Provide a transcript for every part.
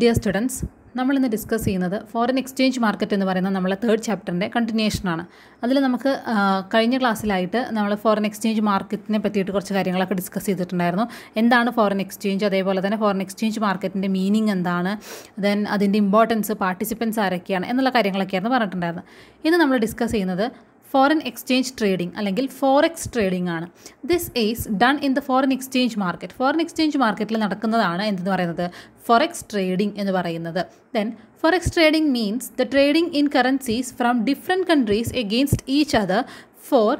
Dear students നമ്മളിന്ന് discuss ചെയ്യുന്നത് foreign exchange market എന്ന് പറയുന്ന നമ്മളെ തേർഡ് ചാപ്റ്ററിന്റെ കണ്ടിന്യൂഷനാണ് അതിൽ നമുക്ക് കഴിഞ്ഞ ക്ലാസ്സിലായിട്ട് നമ്മൾ ഫോറിൻ എക്സ്ചേഞ്ച് മാർക്കറ്റിനെ പറ്റിയിട്ട് കുറച്ച് കാര്യങ്ങളൊക്കെ ഡിസ്കസ് ചെയ്തിട്ടുണ്ടായിരുന്നു. എന്താണ് ഫോറിൻ എക്സ്ചേഞ്ച് അതേപോലെ തന്നെ ഫോറിൻ എക്സ്ചേഞ്ച് മാർക്കറ്റിന്റെ മീനിങ് എന്താണ്? ദെൻ അതിന്റെ ഇമ്പോർട്ടൻസ് പാർട്ടിസിപ്പൻസ് ആരൊക്കെയാണ്? എന്നുള്ള കാര്യങ്ങളൊക്കെയായിരുന്നു പറഞ്ഞിട്ടുണ്ടായിരുന്നത്. ഇന്ന് നമ്മൾ ഡിസ്കസ് ചെയ്യുന്നത് ഫോറിൻ എക്സ്ചേഞ്ച് ട്രേഡിംഗ് അല്ലെങ്കിൽ ഫോറെക്സ് ട്രേഡിംഗ് ആണ്. This is done in the foreign exchange market foreign exchange മാർക്കറ്റിൽ നടക്കുന്നതാണ് എന്തെന്ന് പറയുന്നത്? ഫോറെക്സ് ട്രേഡിംഗ് എന്ന് പറയുന്നത്. Then forex trading means the trading in currencies from different countries against each other for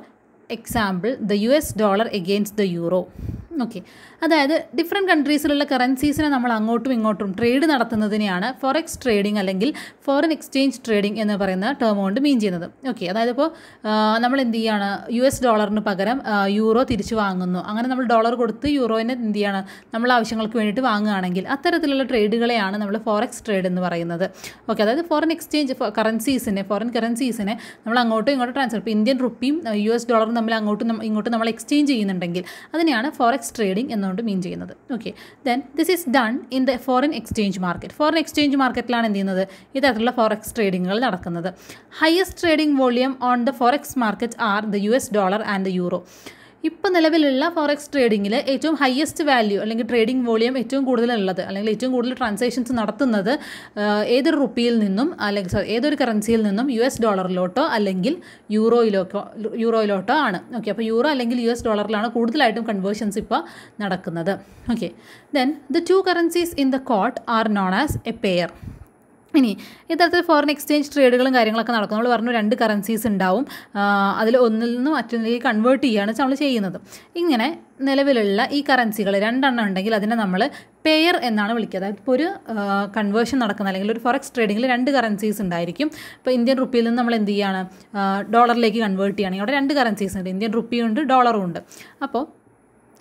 example the U S dollar against the euro okay അതായത് different കൺട്രീസിലുള്ള കറൻസീസിനെ നമ്മൾ അങ്ങോട്ടും ഇങ്ങോട്ടും ട്രേഡ് നടത്തുന്നതിനെയാണ് ഫോറെക്സ് ട്രേഡിംഗ് അല്ലെങ്കിൽ ഫോറിൻ എക്സ്ചേഞ്ച് ട്രേഡിംഗ് എന്ന് പറയുന്ന ടേം കൊണ്ട് മീൻ ചെയ്യുന്നത്. ഓക്കെ അതായത് ഇപ്പോൾ നമ്മൾ എന്ത് ചെയ്യുകയാണ് യു എസ് ഡോളറിന് പകരം യൂറോ തിരിച്ചു വാങ്ങുന്നു. അങ്ങനെ നമ്മൾ ഡോളർ കൊടുത്ത് യൂറോയിനെ എന്ത് ചെയ്യുകയാണ് നമ്മൾ ആവശ്യങ്ങൾക്ക് വേണ്ടിയിട്ട് വാങ്ങുകയാണെങ്കിൽ അത്തരത്തിലുള്ള ട്രേഡുകളെയാണ് നമ്മൾ ഫോറെക്സ് ട്രേഡ് എന്ന് പറയുന്നത്. ഓക്കെ അതായത് ഫോറിൻ എക്സ്ചേഞ്ച് കറൻസീസിനെ ഫോറിൻ കറൻസീസിനെ നമ്മൾ അങ്ങോട്ടും ഇങ്ങോട്ടും ട്രാൻസ്ഫർ ഇപ്പോൾ ഇന്ത്യൻ റുപ്പിയും യു എസ് ഡോളറും തമ്മിൽ അങ്ങോട്ടും ഇങ്ങോട്ടും നമ്മൾ എക്സ്ചേഞ്ച് ചെയ്യുന്നുണ്ടെങ്കിൽ അതിനെയാണ് ഫോറക്സ് ട്രേഡിംഗ് എന്നുകൊണ്ട് മീൻ ചെയ്യുന്നത്. Okay then this is done in the foreign exchange market foreign exchange മാർക്കറ്റിലാണ് എന്ത് ചെയ്യുന്നത്? ഇത്തരത്തിലുള്ള ഫോറക്സ് ട്രേഡിങ്ങുകൾ നടക്കുന്നത്. Highest trading volume on the forex market are the U S dollar and the euro ഇപ്പോൾ നിലവിലുള്ള forex ട്രേഡിങ്ങിൽ ഏറ്റവും ഹയസ്റ്റ് വാല്യൂ അല്ലെങ്കിൽ ട്രേഡിംഗ് വോളിയം ഏറ്റവും കൂടുതലുള്ളത് അല്ലെങ്കിൽ ഏറ്റവും കൂടുതൽ ട്രാൻസാക്ഷൻസ് നടത്തുന്നത് ഏതൊരു റുപ്പിയിൽ നിന്നും അല്ലെങ്കിൽ സോറി ഏതൊരു കറൻസിയിൽ നിന്നും യു എസ് ഡോളറിലോട്ടോ അല്ലെങ്കിൽ യൂറോയിലോട്ടോ യൂറോയിലോട്ടോ ആണ്. ഓക്കെ അപ്പോൾ യൂറോ അല്ലെങ്കിൽ യു എസ് ഡോളറിലാണ് കൂടുതലായിട്ടും കൺവേർഷൻസ് ഇപ്പോൾ നടക്കുന്നത്. Okay then the two currencies in the quote are known as a pair ഇനി ഇത്തരത്തിൽ ഫോറിൻ എക്സ്ചേഞ്ച് ട്രേഡുകളും കാര്യങ്ങളൊക്കെ നടക്കും. നമ്മൾ പറഞ്ഞു രണ്ട് കറൻസീസ് ഉണ്ടാവും. അതിൽ ഒന്നിൽ നിന്ന് മറ്റൊന്നിലേക്ക് കൺവേർട്ട് ചെയ്യുകയാണ് നമ്മൾ ചെയ്യുന്നത്. ഇങ്ങനെ നിലവിലുള്ള ഈ കറൻസികൾ രണ്ടെണ്ണം ഉണ്ടെങ്കിൽ അതിനെ നമ്മൾ പെയർ എന്നാണ് വിളിക്കുക. അതായത് ഇപ്പോൾ ഒരു കൺവേർഷൻ നടക്കുന്ന അല്ലെങ്കിൽ ഒരു ഫോറക്സ് ട്രേഡിങ്ങിൽ രണ്ട് കറൻസീസ് ഉണ്ടായിരിക്കും. ഇപ്പോൾ ഇന്ത്യൻ റുപ്പിയിൽ നിന്ന് നമ്മൾ എന്ത് ചെയ്യുകയാണ്? ഡോളറിലേക്ക് കൺവേർട്ട് ചെയ്യുകയാണെങ്കിൽ അവിടെ രണ്ട് കറൻസീസ് ഉണ്ട്. ഇന്ത്യൻ റുപ്പിയുണ്ട് ഡോളറും ഉണ്ട്. അപ്പോൾ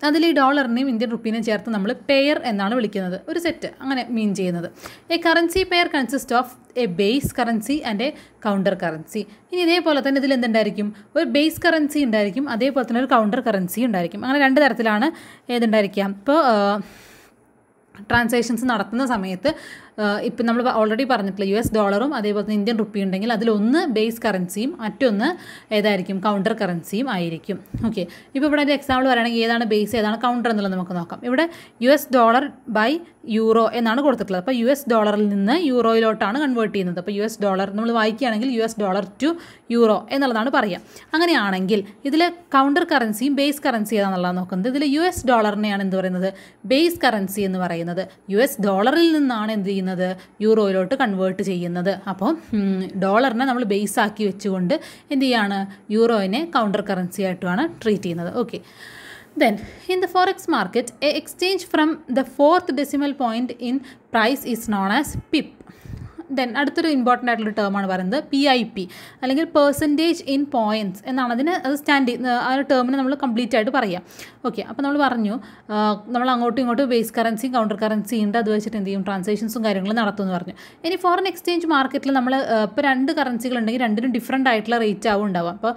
അതിൽ ഈ ഡോളറിനെയും ഇന്ത്യൻ റുപ്പീനെയും ചേർത്ത് നമ്മൾ പെയർ എന്നാണ് വിളിക്കുന്നത്. ഒരു സെറ്റ് അങ്ങനെ മീൻ ചെയ്യുന്നത്. A currency pair consist of a base currency and a counter currency ഇനി ഇതേപോലെ തന്നെ ഇതിൽ എന്തുണ്ടായിരിക്കും? ഒരു ബേസ് കറൻസി ഉണ്ടായിരിക്കും അതേപോലെ തന്നെ ഒരു കൗണ്ടർ കറൻസി ഉണ്ടായിരിക്കും. അങ്ങനെ രണ്ട് തരത്തിലാണ് ഏതുണ്ടായിരിക്കാം ഇപ്പോൾ ട്രാൻസാക്ഷൻസ് നടത്തുന്ന സമയത്ത് ഇപ്പം നമ്മൾ ഓൾറെഡി പറഞ്ഞിട്ടില്ല യു എസ് ഡോളറും അതേപോലെ തന്നെ ഇന്ത്യൻ റുപ്പി ഉണ്ടെങ്കിൽ അതിലൊന്ന് ബേസ് കറൻസിയും മറ്റൊന്ന് ഏതായിരിക്കും കൗണ്ടർ കറൻസിയും ആയിരിക്കും. ഓക്കെ ഇപ്പോൾ ഇവിടെ ഒരു എക്സാമ്പിൾ പറയുകയാണെങ്കിൽ ഏതാണ് ബേസ് ഏതാണ് കൗണ്ടർ എന്നുള്ളത് നമുക്ക് നോക്കാം. ഇവിടെ U S dollar by euro എന്നാണ് കൊടുത്തിട്ടുള്ളത്. അപ്പോൾ യു എസ് ഡോളറിൽ നിന്ന് യൂറോയിലോട്ടാണ് കൺവേർട്ട് ചെയ്യുന്നത്. അപ്പോൾ യു എസ് ഡോളർ നമ്മൾ വായിക്കുകയാണെങ്കിൽ U S dollar to euro എന്നുള്ളതാണ് പറയുക. അങ്ങനെയാണെങ്കിൽ ഇതിൽ കൗണ്ടർ കറൻസിയും ബേസ് കറൻസി ഏതാണെന്നുള്ളത് നോക്കുന്നത്. ഇതിൽ യു എസ് ഡോളറിനെയാണ് എന്ത് പറയുന്നത്? ബേസ് കറൻസി എന്ന് പറയുന്നത്. യു എസ് ഡോളറിൽ നിന്നാണ് എന്ത് ചെയ്യുന്നത്? യൂറോയിലോട്ട് കൺവേർട്ട് ചെയ്യുന്നത്. അപ്പോൾ ഡോളറിനെ നമ്മൾ ബേസ് ആക്കി വെച്ചുകൊണ്ട് എന്ത് ചെയ്യാണ്? യൂറോയിനെ കൗണ്ടർ കറൻസി ആയിട്ടുമാണ് ട്രീറ്റ് ചെയ്യുന്നത്. Okay then in the forex market a exchange from the fourth decimal point in price is known as PIP. Then അടുത്തൊരു ഇമ്പോർട്ടന്റ് ആയിട്ടുള്ള ടേമാണ് പറയുന്നത് പി ഐ പി അല്ലെങ്കിൽ പെർസെന്റേജ് ഇൻ പോയിന്റ്സ് എന്നാണ്. അതിന് അത് സ്റ്റാൻഡ് ആ ഒരു ടേമിന് നമ്മൾ കംപ്ലീറ്റ് ആയിട്ട് പറയാം. ഓക്കെ അപ്പോൾ നമ്മൾ പറഞ്ഞു നമ്മൾ അങ്ങോട്ടും ഇങ്ങോട്ടും ബേസ് കറൻസിയും കൗണ്ടർ കറൻസിയും ഉണ്ട്. അത് വെച്ചിട്ട് എന്ത് ചെയ്യും? ട്രാൻസാക്ഷൻസും കാര്യങ്ങളും നടത്തുമെന്ന് പറഞ്ഞു. ഇനി ഫോറിൻ എക്സ്ചേഞ്ച് മാർക്കറ്റിൽ നമ്മൾ ഇപ്പോൾ രണ്ട് കറൻസികൾ ഉണ്ടെങ്കിൽ രണ്ടിനും ഡിഫറെന്റ് ആയിട്ടുള്ള റേറ്റ് ആവും ഉണ്ടാവുക. അപ്പോൾ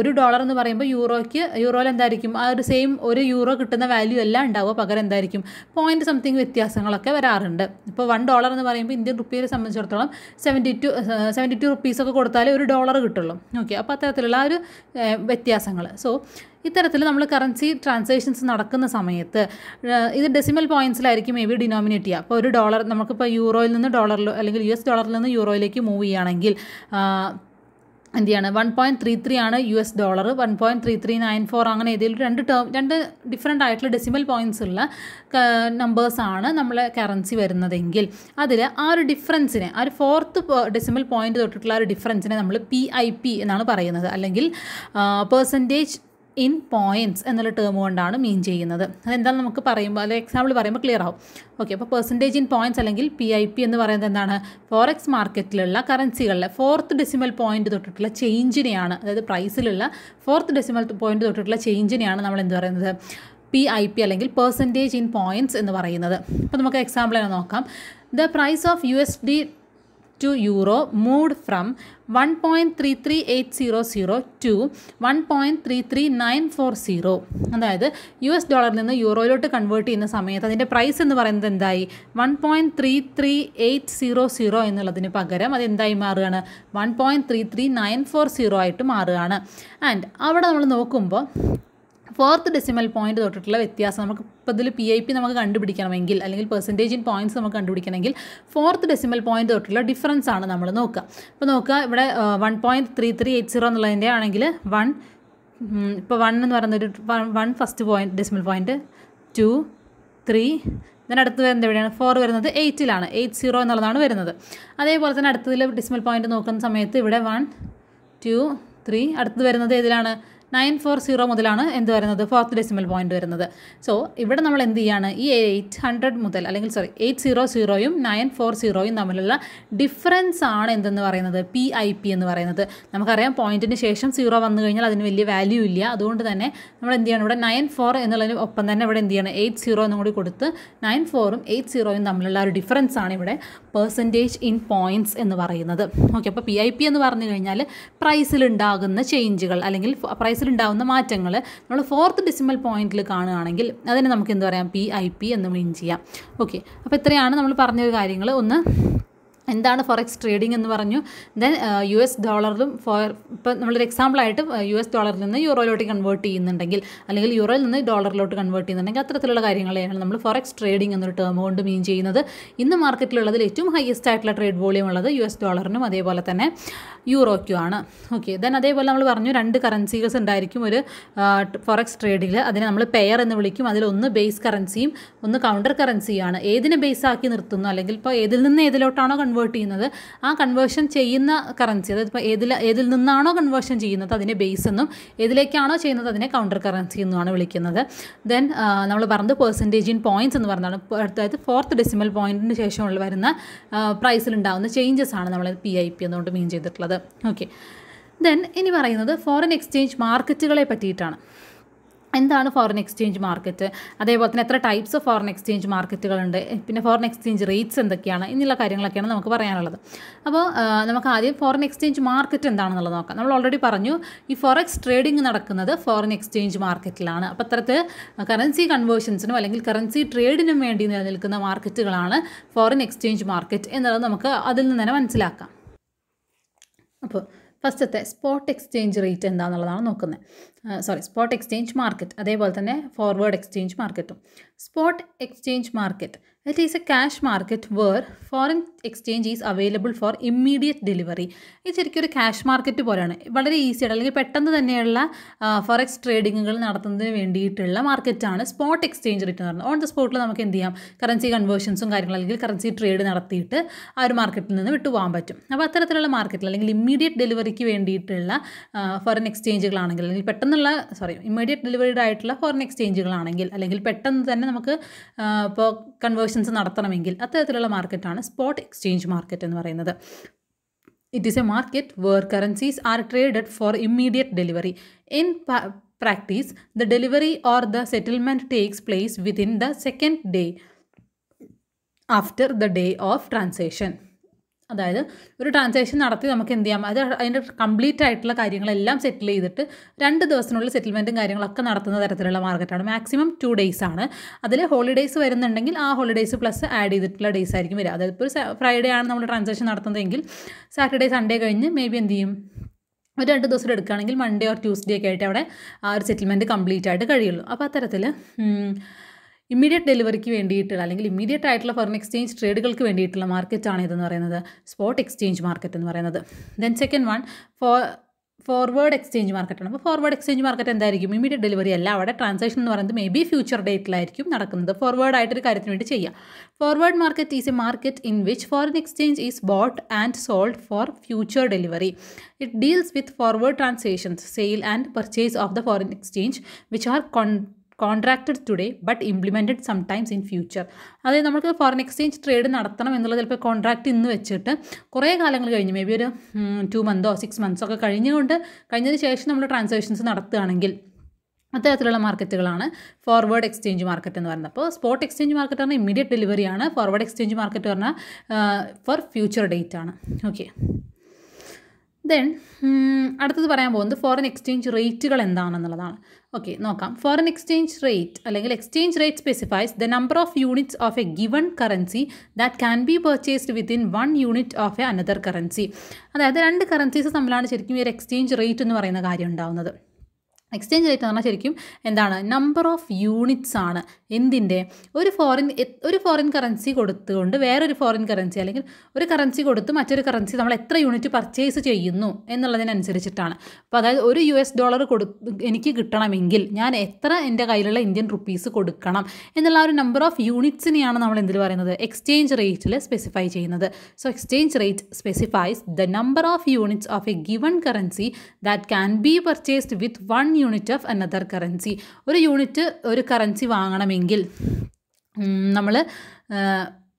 ഒരു ഡോളർ എന്ന് പറയുമ്പോൾ യൂറോയ്ക്ക് യൂറോയിൽ എന്തായിരിക്കും? ആ ഒരു സെയിം ഒരു യൂറോ കിട്ടുന്ന വാല്യൂ എല്ലാം ഉണ്ടാവുക. പകരം എന്തായിരിക്കും? പോയിന്റ് സംതിങ് വ്യത്യാസങ്ങളൊക്കെ വരാറുണ്ട്. ഇപ്പോൾ വൺ ഡോളർ എന്ന് പറയുമ്പോൾ ഇന്ത്യൻ റുപ്പിയെ സംബന്ധിച്ചിടത്തോളം സെവന്റി ടു സെവന്റി ടു റുപ്പീസൊക്കെ കൊടുത്താലേ ഒരു ഡോളർ കിട്ടുള്ളൂ. ഓക്കെ അപ്പോൾ അത്തരത്തിലുള്ള ആ ഒരു വ്യത്യാസങ്ങൾ സോ ഇത്തരത്തിൽ നമ്മൾ കറൻസി ട്രാൻസാക്ഷൻസ് നടക്കുന്ന സമയത്ത് ഇത് ഡെസിമൽ പോയിൻസിലായിരിക്കും മേ ബി ഡിനോമിനേറ്റ് ചെയ്യുക. അപ്പോൾ ഒരു ഡോളർ നമുക്കിപ്പോൾ യൂറോയിൽ നിന്ന് ഡോളറിൽ അല്ലെങ്കിൽ യു എസ് ഡോളറിൽ നിന്ന് യൂറോയിലേക്ക് മൂവ് ചെയ്യുകയാണെങ്കിൽ എന്ത് ചെയ്യാണ് വൺ പോയിന്റ് ത്രീ ത്രീ ആണ് U S dollar one point three three nine four അങ്ങനെ ഏതെങ്കിലും രണ്ട് ടേം രണ്ട് ഡിഫറെന്റ് ആയിട്ടുള്ള ഡെസിമൽ പോയിന്റ്സ് ഉള്ള നമ്പേഴ്സ് ആണ് നമ്മളെ കറൻസി വരുന്നതെങ്കിൽ. അതിൽ ആ ഒരു ഡിഫറൻസിനെ ആ ഒരു ഫോർത്ത് ഡെസിമൽ പോയിന്റ് തൊട്ടിട്ടുള്ള ആ ഒരു ഡിഫറൻസിനെ നമ്മൾ പി ഐ പി എന്നാണ് പറയുന്നത്. അല്ലെങ്കിൽ പേഴ്സന്റേജ് ഇൻ പോയിന്റ്സ് എന്നുള്ള ടേം കൊണ്ടാണ് മീൻ ചെയ്യുന്നത്. അതെന്താണ് നമുക്ക് പറയുമ്പോൾ അല്ലെങ്കിൽ എക്സാമ്പിൾ പറയുമ്പോൾ ക്ലിയർ ആവും. ഓക്കെ അപ്പോൾ പെർസെന്റേജ് ഇൻ പോയിന്റ്സ് അല്ലെങ്കിൽ പി ഐ പി എന്ന് പറയുന്നത് എന്താണ്? ഫോറക്സ് മാർക്കറ്റിലുള്ള കറൻസികളിലെ ഫോർത്ത് ഡെസിമൽ പോയിന്റ് തൊട്ടിട്ടുള്ള ചേഞ്ചിനെയാണ് അതായത് പ്രൈസിലുള്ള ഫോർത്ത് ഡെസിമൽ പോയിന്റ് തൊട്ടിട്ടുള്ള ചേഞ്ചിനെയാണ് നമ്മൾ എന്ത് പറയുന്നത്? പി ഐ പി അല്ലെങ്കിൽ പെർസെന്റേജ് ഇൻ പോയിന്റ്സ് എന്ന് പറയുന്നത്. അപ്പോൾ നമുക്ക് എക്സാമ്പിൾ നോക്കാം. The price of U S D to euro moved from one point three three eight zero zero to one point three three nine four zero അതായത് U S ഡോളറിൽ നിന്ന് യൂറോയിലോട്ട് convert ചെയ്യുന്ന സമയത്ത് അതിന്റെ പ്രൈസ് എന്ന് പറയുന്നത് എന്തായി? One point three three eight zero zero എന്നുള്ളതിന് പകരം അത് എന്തായി മാറുകയാണ്? One point three three nine four zero ആയിട്ട് മാറുകയാണ്. ആൻഡ് അവിടെ നമ്മൾ നോക്കുമ്പോൾ ഫോർത്ത് ഡെസിമൽ പോയിന്റ് തൊട്ടിട്ടുള്ള വ്യത്യാസം നമുക്ക് ഇപ്പോൾ ഇതിൽ പി ഐ പി നമുക്ക് കണ്ടുപിടിക്കണമെങ്കിൽ അല്ലെങ്കിൽ പെർസെന്റേജ് ഇൻ പോയിന്റ്സ് നമുക്ക് കണ്ടുപിടിക്കണമെങ്കിൽ ഫോർത്ത് ഡെസിമൽ പോയിന്റ് തൊട്ടുള്ള ഡിഫറൻസ് ആണ് നമ്മൾ നോക്കുക. അപ്പോൾ നോക്കുക ഇവിടെ one point three three eight zero എന്നുള്ളതിന്റെ ആണെങ്കിൽ വൺ ഇപ്പോൾ വൺ എന്ന് പറയുന്ന ഒരു one first point decimal point two three ഇതിനടുത്ത് വരുന്നത് എവിടെയാണ് ഫോർ വരുന്നത് എയ്റ്റിലാണ് എയ്റ്റ് സീറോ എന്നുള്ളതാണ് വരുന്നത്. അതേപോലെ തന്നെ അടുത്തതിൽ ഡെസിമൽ പോയിന്റ് നോക്കുന്ന സമയത്ത് ഇവിടെ വൺ ടു ത്രീ അടുത്ത് വരുന്നത് ഏതിലാണ്? നയൻ ഫോർ സീറോ മുതലാണ് എന്ത് വരുന്നത്? ഫോർത്ത് ഡെസിമൽ പോയിന്റ് വരുന്നത്. സോ ഇവിടെ നമ്മൾ എന്ത് ചെയ്യാണ്? ഈ എയ്റ്റ് ഹൺഡ്രഡ് മുതൽ അല്ലെങ്കിൽ സോറി എയ്റ്റ് സീറോ സീറോയും നയൻ ഫോർ സീറോയും തമ്മിലുള്ള ഡിഫറൻസ് ആണ് എന്തെന്ന് പറയുന്നത്? പി ഐ പി എന്ന് പറയുന്നത്. നമുക്കറിയാം പോയിന്റിന് ശേഷം സീറോ വന്നു കഴിഞ്ഞാൽ അതിന് വലിയ വാല്യൂ ഇല്ല. അതുകൊണ്ട് തന്നെ നമ്മൾ എന്ത് ചെയ്യണം? ഇവിടെ നയൻ ഫോർ എന്നുള്ളതിന് ഒപ്പം തന്നെ ഇവിടെ എന്ത് ചെയ്യണം? എയ്റ്റ് സീറോ എന്നും കൂടി കൊടുത്ത് നയൻ ഫോറും എയ്റ്റ് സീറോയും തമ്മിലുള്ള ഒരു ഡിഫറൻസ് ആണ് ഇവിടെ പെർസെന്റേജ് ഇൻ പോയിന്റ്സ് എന്ന് പറയുന്നത്. ഓക്കെ അപ്പോൾ പി ഐ പി എന്ന് പറഞ്ഞു കഴിഞ്ഞാൽ പ്രൈസിലുണ്ടാകുന്ന ചേഞ്ചുകൾ അല്ലെങ്കിൽ പ്രൈസിലുണ്ടാകുന്ന മാറ്റങ്ങൾ നമ്മൾ ഫോർത്ത് ഡിസിമൽ പോയിന്റിൽ കാണുകയാണെങ്കിൽ അതിനെ നമുക്ക് എന്ത് പറയാം? പി ഐ പി എന്ന് മീൻ ചെയ്യാം. ഓക്കെ അപ്പോൾ ഇത്രയാണ് നമ്മൾ പറഞ്ഞ കാര്യങ്ങൾ ഒന്ന് എന്താണ് ഫോറക്സ് ട്രേഡിംഗ് എന്ന് പറഞ്ഞു. ദെൻ യു എസ് ഡോളറിലും ഫോർ ഇപ്പം നമ്മളൊരു എക്സാമ്പിളായിട്ട് യു എസ് ഡോളറിൽ നിന്ന് യൂറോയിലോട്ട് കൺവേർട്ട് ചെയ്യുന്നുണ്ടെങ്കിൽ അല്ലെങ്കിൽ യൂറോയിൽ നിന്ന് ഡോളറിലോട്ട് കൺവേർട്ട് ചെയ്യുന്നുണ്ടെങ്കിൽ അത്തരത്തിലുള്ള കാര്യങ്ങളെയാണ് നമ്മൾ ഫോറക്സ് ട്രേഡിംഗ് എന്നൊരു ടേം കൊണ്ട് മീൻ ചെയ്യുന്നത്. ഇന്ന് മാർക്കറ്റിലുള്ളതിൽ ഏറ്റവും ഹയസ്റ്റ് ആയിട്ടുള്ള ട്രേഡ് വോളിയം ഉള്ളത് യു എസ് ഡോളറിനും അതേപോലെ തന്നെ യൂറോയ്ക്കും ആണ്. ഓക്കെ ദെൻ അതേപോലെ നമ്മൾ പറഞ്ഞു രണ്ട് കറൻസികൾസ് ഉണ്ടായിരിക്കും. ഒരു ഫോറക്സ് ട്രേഡിൽ അതിനെ നമ്മൾ പെയർ എന്ന് വിളിക്കും. അതിലൊന്ന് ബേസ് കറൻസിയും ഒന്ന് കൗണ്ടർ കറൻസിയാണ് ഏതിനെ ബേസ് ആക്കി നിർത്തുന്നു? അല്ലെങ്കിൽ ഇപ്പോൾ ഏതിൽ നിന്ന് ഏതിലോട്ടാണോ കൺവേർട്ട് ചെയ്യുന്നത്? ആ കൺവേർഷൻ ചെയ്യുന്ന കറൻസി അതായത് ഇപ്പോൾ ഏതിൽ ഏതിൽ നിന്നാണോ കൺവേർഷൻ ചെയ്യുന്നത് അതിനെ ബേസ് എന്നും ഏതിലേക്കാണോ ചെയ്യുന്നത് അതിനെ കൗണ്ടർ കറൻസി എന്നുമാണ് വിളിക്കുന്നത്. ദെൻ നമ്മൾ പറഞ്ഞത് പെർസെന്റേജ് ഇൻ പോയിന്റ്സ് എന്ന് പറഞ്ഞതാണ്. അതായത് ഫോർത്ത് ഡെസിമൽ പോയിന്റിന് ശേഷമുള്ള വരുന്ന പ്രൈസിലുണ്ടാകുന്ന ചേഞ്ചസ് ആണ് നമ്മൾ പി ഐ പി എന്നുകൊണ്ട് മീൻ ചെയ്തിട്ടുള്ളത്. ഓക്കെ ദെൻ ഇനി പറയുന്നത് ഫോറിൻ എക്സ്ചേഞ്ച് മാർക്കറ്റുകളെ പറ്റിയിട്ടാണ്. എന്താണ് ഫോറിൻ എക്സ്ചേഞ്ച് മാർക്കറ്റ് അതേപോലെ തന്നെ എത്ര ടൈപ്സ് ഓഫ് ഫോറിൻ എക്സ്ചേഞ്ച് മാർക്കറ്റുകളുണ്ട് പിന്നെ ഫോറിൻ എക്സ്ചേഞ്ച് റേറ്റ്സ് എന്തൊക്കെയാണ്? എന്നുള്ള കാര്യങ്ങളൊക്കെയാണ് നമുക്ക് പറയാനുള്ളത്. അപ്പോൾ നമുക്ക് ആദ്യം ഫോറിൻ എക്സ്ചേഞ്ച് മാർക്കറ്റ് എന്താണെന്നുള്ളത് നോക്കാം. നമ്മൾ ഓൾറെഡി പറഞ്ഞു ഈ ഫോറക്സ് ട്രേഡിംഗ് നടക്കുന്നത് ഫോറിൻ എക്സ്ചേഞ്ച് മാർക്കറ്റിലാണ് അപ്പോൾ അത്തരത്തിൽ കറൻസി കൺവേർഷൻസിനും അല്ലെങ്കിൽ കറൻസി ട്രേഡിനും വേണ്ടി നിലനിൽക്കുന്ന മാർക്കറ്റുകളാണ് ഫോറിൻ എക്സ്ചേഞ്ച് മാർക്കറ്റ് എന്നുള്ളത് നമുക്ക് അതിൽ നിന്ന് തന്നെ മനസ്സിലാക്കാം. അപ്പോൾ ഫസ്റ്റത്തെ സ്പോട്ട് എക്സ്ചേഞ്ച് റേറ്റ് എന്താണെന്നുള്ളതാണ് നോക്കുന്നത്. സോറി സ്പോട്ട് എക്സ്ചേഞ്ച് മാർക്കറ്റ് അതേപോലെ തന്നെ ഫോർവേഡ് എക്സ്ചേഞ്ച് മാർക്കറ്റും spot exchange market it is a cash market where foreign exchange is available for immediate delivery ഇത് ശരിക്കും ഒരു ക്യാഷ് മാർക്കറ്റ് പോലെയാണ്. വളരെ ഈസി ആണ് അല്ലെങ്കിൽ പെട്ടെന്ന് തന്നെയുള്ള ഫോറക്സ് ട്രേഡിങ്ങുകൾ നടത്തുന്നതിന് വേണ്ടിയിട്ടുള്ള മാർക്കറ്റാണ് സ്പോട്ട് എക്സ്ചേഞ്ച് റേറ്റ് എന്ന് പറയുന്നത്. ഓൺ ദ സ്പോട്ടിൽ നമുക്ക് എന്ത് ചെയ്യാം? കറൻസി കൺവേർഷൻസും കാര്യങ്ങളും അല്ലെങ്കിൽ കറൻസി ട്രേഡ് നടത്തിയിട്ട് ആ ഒരു മാർക്കറ്റിൽ നിന്ന് വിട്ടുപോകാൻ പറ്റും. അപ്പോൾ അത്തരത്തിലുള്ള മാർക്കറ്റിൽ അല്ലെങ്കിൽ ഇമ്മീഡിയറ്റ് ഡെലിവറിക്ക് വേണ്ടിയിട്ടുള്ള ഫോറിൻ എക്സ്ചേഞ്ചുകളാണെങ്കിൽ അല്ലെങ്കിൽ പെട്ടെന്നുള്ള സോറി ഇമ്മീഡിയറ്റ് ഡെലിവറിഡ് ആയിട്ടുള്ള ഫോറിൻ എക്സ്ചേഞ്ചുകളാണെങ്കിൽ അല്ലെങ്കിൽ പെട്ടെന്ന് തന്നെ നമുക്ക് ഇപ്പോൾ കൺവേർഷൻസ് നടത്തണമെങ്കിൽ അത്തരത്തിലുള്ള മാർക്കറ്റാണ് സ്പോട്ട് എക്സ്ചേഞ്ച് മാർക്കറ്റ് എന്ന് പറയുന്നത്. It is a market where currencies are traded for immediate delivery in practice the delivery or the settlement takes place within the second day after the day of transaction അതായത് ഒരു transaction നടത്തി നമുക്ക് എന്ത് ചെയ്യാം? അത് അതിന്റെ കംപ്ലീറ്റ് ആയിട്ടുള്ള കാര്യങ്ങളെല്ലാം സെറ്റിൽ ചെയ്തിട്ട് രണ്ട് ദിവസത്തിനുള്ളിൽ സെറ്റിൽമെന്റും കാര്യങ്ങളൊക്കെ നടത്തുന്ന തരത്തിലുള്ള മാർക്കറ്റാണ് മാക്സിമം ടു ഡേയ്സ് ആണ്. അതിൽ ഹോളിഡേയ്സ് വരുന്നുണ്ടെങ്കിൽ ആ ഹോളിഡേയ്സ് പ്ലസ് ആഡ് ചെയ്തിട്ടുള്ള ഡേയ്സ് ആയിരിക്കും വരിക. അതായത് ഇപ്പോൾ ഫ്രൈഡേ ആണ് നമ്മൾ ട്രാൻസാക്ഷൻ നടത്തുന്നതെങ്കിൽ സാറ്റർഡേ സൺഡേ കഴിഞ്ഞ് മേ ബി എന്ത് ചെയ്യും? ഒരു രണ്ട് ദിവസം എടുക്കുകയാണെങ്കിൽ മൺഡേ ഓർ ട്യൂസ്ഡേ ഒക്കെ ആയിട്ട് അവിടെ ആ ഒരു സെറ്റിൽമെന്റ് കംപ്ലീറ്റ് ആയിട്ട് കഴിയുള്ളൂ. അപ്പോൾ അത്തരത്തിൽ ഇമ്മീഡിയറ്റ് ഡെലിവറിക്ക് വേണ്ടിയിട്ടുള്ള അല്ലെങ്കിൽ ഇമ്മീഡിയറ്റ് ആയിട്ടുള്ള ഫോറിൻ എക്സ്ചേഞ്ച് ട്രേഡുകൾക്ക് വേണ്ടിയിട്ടുള്ള മാർക്കറ്റാണ് ഇതെന്ന് പറയുന്നത്. സ്പോട്ട് എക്സ്ചേഞ്ച് മാർക്കറ്റ് എന്ന് പറയുന്നത്. Then second one for forward exchange മാർക്കറ്റാണ് അപ്പോൾ ഫോർവേഡ് എക്സ്ചേഞ്ച് മാർക്കറ്റ് എന്തായിരിക്കും? ഇമ്മീഡിയറ്റ് ഡെലിവറി അല്ല. അവിടെ ട്രാൻസാക്ഷൻ എന്ന് പറയുന്നത് മേ ബി ഫ്യൂച്ചർ ഡേറ്റിലായിരിക്കും നടക്കുന്നത്. ഫോർവേഡ് ആയിട്ടൊരു കാര്യത്തിന് വേണ്ടി ചെയ്യാം. Forward market is a market in which foreign exchange is bought and sold for future delivery it deals with forward transactions sale and purchase of the foreign exchange which are con contracted today but implemented sometimes in future അതായത് നമുക്ക് foreign exchange trade നടത്തണം എന്നുള്ളത് ചിലപ്പോൾ contract ഇന്ന് വെച്ചിട്ട് കുറേ കാലങ്ങൾ കഴിഞ്ഞ് മേ ബി ഒരു ടു മന്തോ സിക്സ് മന്ത്സോ ഒക്കെ കഴിഞ്ഞുകൊണ്ട് കഴിഞ്ഞതിന് ശേഷം നമ്മൾ ട്രാൻസാക്ഷൻസ് നടത്തുകയാണെങ്കിൽ അത്തരത്തിലുള്ള മാർക്കറ്റുകളാണ് ഫോർവേഡ് എക്സ്ചേഞ്ച് മാർക്കറ്റ് എന്ന് പറയുന്നത്. അപ്പോൾ സ്പോട്ട് എക്സ്ചേഞ്ച് മാർക്കറ്റ് പറഞ്ഞാൽ ഇമ്മീഡിയറ്റ് ഡെലിവറിയാണ് ഫോർവേഡ് എക്സ്ചേഞ്ച് മാർക്കറ്റ് പറഞ്ഞാൽ ഫോർ ഫ്യൂച്ചർ ഡേറ്റ് ആണ്. ഓക്കെ ദെൻ അടുത്തത് പറയാൻ പോകുന്നത് ഫോറിൻ എക്സ്ചേഞ്ച് റേറ്റുകൾ എന്താണെന്നുള്ളതാണ്. ഓക്കെ നോക്കാം. ഫോറിൻ എക്സ്ചേഞ്ച് റേറ്റ് അല്ലെങ്കിൽ exchange rate specifies the number of units of a given currency that can be purchased within one unit of a another currency അതായത് രണ്ട് കറൻസീസ് തമ്മിലാണ് ശരിക്കും ഈ ഒരു എക്സ്ചേഞ്ച് റേറ്റ് എന്ന് പറയുന്ന കാര്യം ഉണ്ടാവുന്നത്. എക്സ്ചേഞ്ച് റേറ്റ് എന്ന് പറഞ്ഞാൽ ശരിക്കും എന്താണ്? നമ്പർ ഓഫ് യൂണിറ്റ്സ് ആണ്. എന്തിന്റെ? ഒരു ഫോറിൻ ഒരു ഫോറിൻ കറൻസി കൊടുത്തുകൊണ്ട് വേറൊരു ഫോറിൻ കറൻസി അല്ലെങ്കിൽ ഒരു കറൻസി കൊടുത്ത് മറ്റൊരു കറൻസി നമ്മൾ എത്ര യൂണിറ്റ് പർച്ചേസ് ചെയ്യുന്നു എന്നുള്ളതിനനുസരിച്ചിട്ടാണ്. അപ്പോൾ അതായത് ഒരു യു എസ് ഡോളർ കൊടു എനിക്ക് കിട്ടണമെങ്കിൽ ഞാൻ എത്ര എന്റെ കയ്യിലുള്ള ഇന്ത്യൻ റുപ്പീസ് കൊടുക്കണം എന്നുള്ള ഒരു നമ്പർ ഓഫ് യൂണിറ്റ്സിനെയാണ് നമ്മൾ എന്തിൽ പറയുന്നത്? എക്സ്ചേഞ്ച് റേറ്റിൽ സ്പെസിഫൈ ചെയ്യുന്നത്. So exchange rate specifies the number of units of a given currency that can be purchased with one unit of another currency ഒരു യൂണിറ്റ് ഒരു കറൻസി വാങ്ങണമെങ്കിൽ നമ്മൾ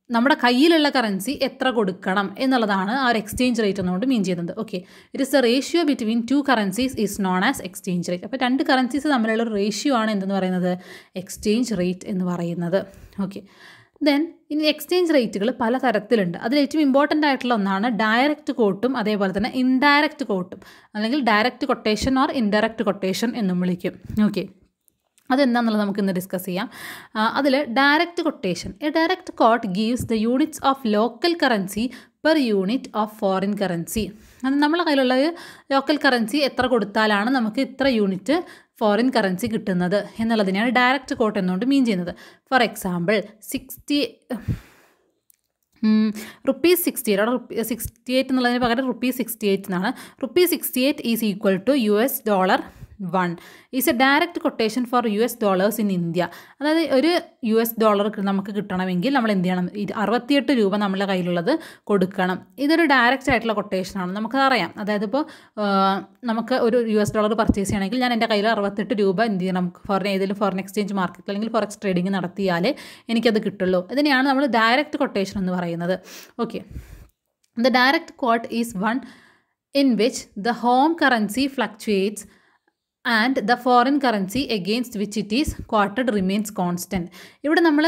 നമ്മുടെ കയ്യിലുള്ള കറൻസി എത്ര കൊടുക്കണം എന്നുള്ളതാണ് ആ ഒരു എക്സ്ചേഞ്ച് റേറ്റ് എന്നുകൊണ്ട് മീൻ ചെയ്യുന്നത്. Okay it is a ratio between two currencies is known as exchange rate അപ്പോൾ രണ്ട് കറൻസീസ് തമ്മിലുള്ള റേഷ്യോ ആണ് എന്തെന്ന് പറയുന്നത്? എക്സ്ചേഞ്ച് റേറ്റ് എന്ന് പറയുന്നത്. ഓക്കെ ദെൻ ഇനി എക്സ്ചേഞ്ച് റേറ്റുകൾ പല തരത്തിലുണ്ട്. അതിൽ ഏറ്റവും ഇമ്പോർട്ടന്റ് ആയിട്ടുള്ള ഒന്നാണ് ഡയറക്റ്റ് കോട്ടും അതേപോലെ തന്നെ ഇൻഡയറക്റ്റ് കോട്ടും അല്ലെങ്കിൽ direct quotation or indirect quotation എന്നും വിളിക്കും. ഓക്കെ അതെന്താണെന്നുള്ളത് നമുക്ക് ഇന്ന് ഡിസ്കസ് ചെയ്യാം അതിൽ direct quotation a direct quote gives the units of local currency per unit of foreign currency അത് നമ്മളെ കയ്യിലുള്ള ലോക്കൽ കറൻസി എത്ര കൊടുത്താലാണ് നമുക്ക് ഇത്ര യൂണിറ്റ് ഫോറിൻ കറൻസി കിട്ടുന്നത് എന്നുള്ളതിനെയാണ് ഡയറക്റ്റ് കോട്ട് എന്നുകൊണ്ട് മീൻ ചെയ്യുന്നത്. For example sixty rupees sixty eight അവിടെ റുപ്പി സിക്സ്റ്റി എയ്റ്റ് എന്നുള്ളതിന് പകരം റുപ്പീസ് സിക്സ്റ്റി എയ്റ്റ് എന്നാണ്. Rupees sixty eight is equal to U S dollar one. Is a direct quotation for U S dollars in India അതായത് ഒരു U S dollar നമുക്ക് കിട്ടണമെങ്കിൽ നമ്മൾ എന്ത് ചെയ്യണം? അറുപത്തിയെട്ട് രൂപ നമ്മുടെ കയ്യിലുള്ളത് കൊടുക്കണം. ഇതൊരു ഡയറക്റ്റ് ആയിട്ടുള്ള കൊട്ടേഷനാണ് നമുക്ക് അറിയാം. അതായത് ഇപ്പോൾ നമുക്ക് ഒരു യു എസ് ഡോളർ പർച്ചേസ് ചെയ്യണമെങ്കിൽ ഞാൻ എന്റെ കയ്യിൽ അറുപത്തെട്ട് രൂപ എന്ത് ചെയ്യണം? ഫോറിൻ ഏതെങ്കിലും ഫോറിൻ എക്സ്ചേഞ്ച് മാർക്കറ്റിൽ അല്ലെങ്കിൽ ഫോറക്സ് ട്രേഡിംഗ് നടത്തിയാലേ എനിക്കത് കിട്ടുള്ളൂ. ഇതിനെയാണ് നമ്മൾ ഡയറക്റ്റ് കൊട്ടേഷൻ എന്ന് പറയുന്നത്. Okay the direct quote is one in which the home currency fluctuates and the foreign currency against which it is quoted remains constant ഇവിടെ നമ്മൾ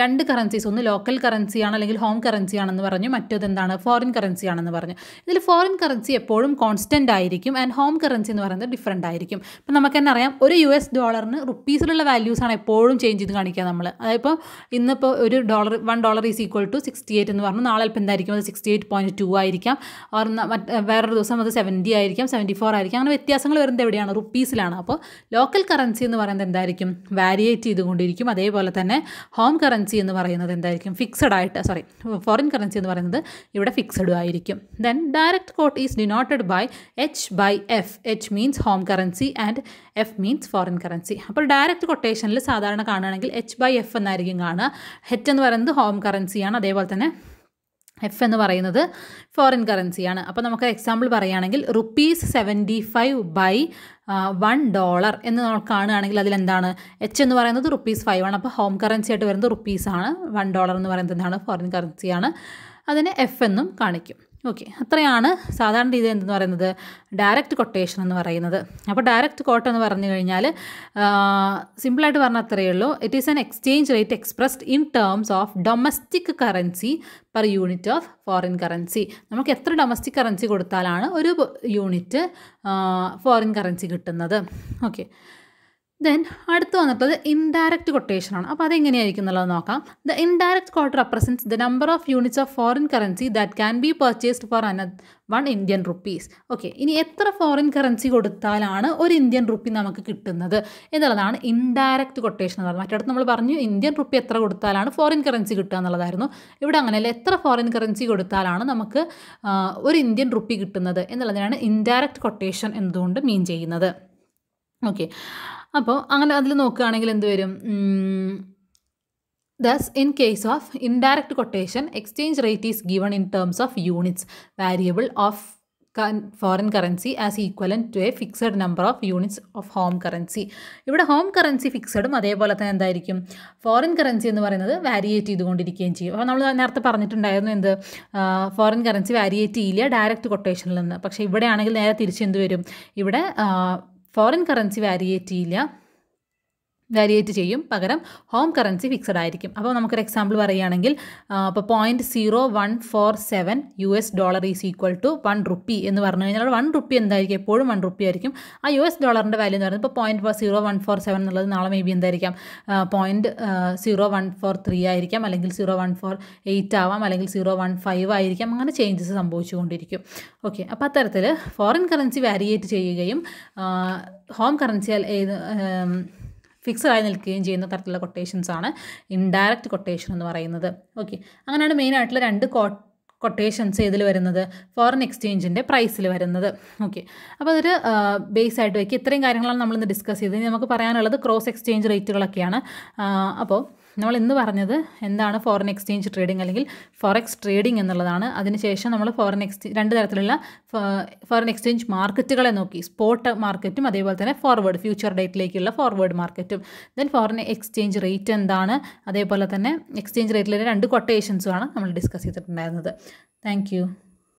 രണ്ട് കറൻസീസ് ഒന്ന് ലോക്കൽ കറൻസിയാണ് അല്ലെങ്കിൽ ഹോം കറൻസിയാണെന്ന് പറഞ്ഞു മറ്റേത് എന്താണ്? ഫോറിൻ കറൻസിയാണെന്ന് പറഞ്ഞു. ഇതിൽ ഫോറിൻ കറൻസി എപ്പോഴും കോൺസ്റ്റന്റ് ആയിരിക്കും ആൻഡ് ഹോം കറൻസി എന്ന് പറയുന്നത് ഡിഫറെന്റ് ആയിരിക്കും. ഇപ്പം നമുക്ക് തന്നെ അറിയാം ഒരു യു എസ് ഡോളറിന് റുപ്പീസിലുള്ള വാല്യൂസാണ് എപ്പോഴും ചേഞ്ച് ചെയ്ത് കാണിക്കുക നമ്മൾ അതായത് ഇപ്പോൾ ഇന്നിപ്പോൾ ഒരു dollar one dollar is equal to sixty eight എന്ന് പറഞ്ഞു. നാളെ ഇപ്പം എന്തായിരിക്കും? അത് സിക്സ്റ്റി എയ്റ്റ് പോയിന്റ് ടു ആയിരിക്കാം ഓർ വേറൊരു ദിവസം അത് സെവന്റി ആയിരിക്കാം സെവന്റി ഫോർ ആയിരിക്കാം. അങ്ങനെ വ്യത്യാസങ്ങൾ വരുന്നത് എവിടെയാണ്? റുപ്പീസിലാണ് അപ്പോൾ ലോക്കൽ കറൻസി എന്ന് പറയുന്നത് എന്തായിരിക്കും? വാരിയേറ്റ് ചെയ്തുകൊണ്ടിരിക്കും. അതേപോലെ തന്നെ ഹോം കറൻസി എന്ന് പറയുന്നത് എന്തായിരിക്കും? ഫിക്സഡ് ആയിട്ട് സോറി ഫോറിൻ കറൻസി എന്ന് പറയുന്നത് ഇവിടെ ഫിക്സഡ് ആയിരിക്കും. Then direct quote is denoted by H by F H means home currency and F means foreign currency അപ്പോൾ ഡയറക്റ്റ് കൊട്ടേഷനിൽ സാധാരണ കാണുകയാണെങ്കിൽ എച്ച് ബൈ എഫ് എന്നായിരിക്കും കാണുക. ഹെച്ച് എന്ന് പറയുന്നത് ഹോം കറൻസിയാണ് അതേപോലെ തന്നെ എഫ് എന്ന് പറയുന്നത് ഫോറിൻ കറൻസിയാണ് അപ്പോൾ നമുക്ക് എക്സാമ്പിൾ പറയുകയാണെങ്കിൽ rupees seventy five by one dollar എന്ന് നമ്മൾ കാണുകയാണെങ്കിൽ അതിലെന്താണ് എച്ച് എന്ന് പറയുന്നത് റുപ്പീസ് ഫൈവ് ആണ്. അപ്പോൾ ഹോം കറൻസി ആയിട്ട് വരുന്നത് റുപ്പീസാണ് വൺ ഡോളർ എന്ന് പറയുന്നത് എന്താണ്? ഫോറിൻ കറൻസിയാണ് അതിനെ എഫ് എന്നും കാണിക്കും. ഓക്കെ. അത്രയാണ് സാധാരണ രീതി എന്തെന്ന് പറയുന്നത്? ഡയറക്റ്റ് കൊട്ടേഷൻ എന്ന് പറയുന്നത്. അപ്പോൾ ഡയറക്റ്റ് കോട്ട് എന്ന് പറഞ്ഞു കഴിഞ്ഞാൽ സിമ്പിളായിട്ട് പറഞ്ഞാൽ അത്രയേ ഉള്ളൂ. It is an exchange rate expressed in terms of domestic currency per unit of foreign currency നമുക്ക് എത്ര ഡൊമസ്റ്റിക് കറൻസി കൊടുത്താലാണ് ഒരു യൂണിറ്റ് ഫോറിൻ കറൻസി കിട്ടുന്നത്. ഓക്കെ. ദെൻ അടുത്ത് വന്നിട്ടുള്ളത് ഇൻഡയറക്റ്റ് കൊട്ടേഷൻ ആണ്. അപ്പോൾ അതെങ്ങനെയായിരിക്കും എന്നുള്ളത് നോക്കാം. The indirect quote represents the number of units of foreign currency that can be purchased for an one Indian rupees okay ഇനി എത്ര ഫോറിൻ കറൻസി കൊടുത്താലാണ് ഒരു ഇന്ത്യൻ റുപ്പി നമുക്ക് കിട്ടുന്നത് എന്നുള്ളതാണ് ഇൻഡയറക്റ്റ് കൊട്ടേഷൻ എന്ന് പറയുന്നത് മറ്റിടത്ത് നമ്മൾ പറഞ്ഞു ഇന്ത്യൻ റുപ്പി എത്ര കൊടുത്താലാണ് ഫോറിൻ കറൻസി കിട്ടുക എന്നുള്ളതായിരുന്നു. ഇവിടെ അങ്ങനെയല്ല എത്ര ഫോറിൻ കറൻസി കൊടുത്താലാണ് നമുക്ക് ഒരു ഇന്ത്യൻ റുപ്പി കിട്ടുന്നത് എന്നുള്ളതിനാണ് ഇൻഡയറക്റ്റ് കൊട്ടേഷൻ എന്നതുകൊണ്ട് മീൻ ചെയ്യുന്നത്. ഓക്കെ അപ്പോൾ അങ്ങനെ അതിൽ നോക്കുകയാണെങ്കിൽ എന്ത് വരും? Thus in case of indirect quotation exchange rate is given in terms of units variable of foreign currency as equivalent to a fixed number of units of home currency ഇവിടെ home currency ഫിക്സഡും അതേപോലെ തന്നെ എന്തായിരിക്കും? Foreign currency എന്ന് പറയുന്നത് variate ചെയ്തുകൊണ്ടിരിക്കുകയും ചെയ്യും. അപ്പോൾ നമ്മൾ നേരത്തെ പറഞ്ഞിട്ടുണ്ടായിരുന്നു എന്ത്? ഫോറിൻ കറൻസി വാരിയേറ്റ് ചെയ്യില്ല ഡയറക്റ്റ് കൊട്ടേഷനിൽ നിന്ന്. പക്ഷേ ഇവിടെ ആണെങ്കിൽ നേരെ തിരിച്ച് എന്ത് വരും? ഇവിടെ ഫോറിൻ കറൻസി വാരിയേറ്റ് ചെയ്യില്ല വാരിയേറ്റ് ചെയ്യും. പകരം ഹോം കറൻസി ഫിക്സഡ് ആയിരിക്കും. അപ്പോൾ നമുക്കൊരു എക്സാമ്പിൾ പറയുകയാണെങ്കിൽ അപ്പോൾ point zero one four seven U S dollar is equal to one rupee എന്ന് പറഞ്ഞു കഴിഞ്ഞാൽ വൺ റുപ്പി എന്തായിരിക്കും? എപ്പോഴും വൺ റുപ്പി ആയിരിക്കും. ആ യു എസ് ഡോളറിന്റെ വാല്യൂ എന്ന് പറയുന്നത് ഇപ്പോൾ point zero one four seven എന്നുള്ളത് നാളെ മേ ബി എന്തായിരിക്കാം? Point zero one four three ആയിരിക്കാം. അല്ലെങ്കിൽ സീറോ വൺ ഫോർ എയ്റ്റ് ആവാം. അല്ലെങ്കിൽ സീറോ വൺ ഫൈവ് ആയിരിക്കാം. അങ്ങനെ ചേഞ്ചസ് സംഭവിച്ചുകൊണ്ടിരിക്കും. ഓക്കെ അപ്പോൾ അത്തരത്തിൽ ഫോറിൻ കറൻസി വാരിയേറ്റ് ചെയ്യുകയും ഹോം കറൻസിയാൽ ഏത് ഫിക്സഡ് ആയി നിൽക്കുകയും ചെയ്യുന്ന തരത്തിലുള്ള കൊട്ടേഷൻസ് ആണ് ഇൻഡയറക്റ്റ് കൊട്ടേഷൻ എന്ന് പറയുന്നത്. ഓക്കെ അങ്ങനെയാണ് മെയിൻ ആയിട്ടുള്ള രണ്ട് കോ കൊട്ടേഷൻസ് ഇതിൽ വരുന്നത്? ഫോറിൻ എക്സ്ചേഞ്ചിന്റെ പ്രൈസിൽ വരുന്നത്. ഓക്കെ അപ്പോൾ അതൊരു ബേസ് ആയിട്ട് വയ്ക്കുക ഇത്രയും കാര്യങ്ങളാണ് നമ്മളിന്ന് ഡിസ്കസ് ചെയ്തത്. നമുക്ക് പറയാനുള്ളത് ക്രോസ് എക്സ്ചേഞ്ച് റേറ്റുകളൊക്കെയാണ് അപ്പോൾ നമ്മൾ ഇന്ന് പറഞ്ഞത് എന്താണ് ഫോറിൻ എക്സ്ചേഞ്ച് ട്രേഡിംഗ് അല്ലെങ്കിൽ ഫോറക്സ് ട്രേഡിംഗ് എന്നുള്ളതാണ്. അതിനുശേഷം നമ്മൾ ഫോറിൻ എക്സ്ചേഞ്ച് രണ്ട് തരത്തിലുള്ള ഫോറിൻ എക്സ്ചേഞ്ച് മാർക്കറ്റുകളെ നോക്കി. സ്പോട്ട് മാർക്കറ്റും അതേപോലെ തന്നെ ഫോർവേഡ് ഫ്യൂച്ചർ ഡേറ്റിലേക്കുള്ള ഫോർവേഡ് മാർക്കറ്റും ദെൻ ഫോറിൻ എക്സ്ചേഞ്ച് റേറ്റ് എന്താണ്? അതേപോലെ തന്നെ എക്സ്ചേഞ്ച് റേറ്റിലെ രണ്ട് കൊട്ടേഷൻസുമാണ് നമ്മൾ ഡിസ്കസ് ചെയ്തിട്ടുണ്ടായിരുന്നത്. താങ്ക്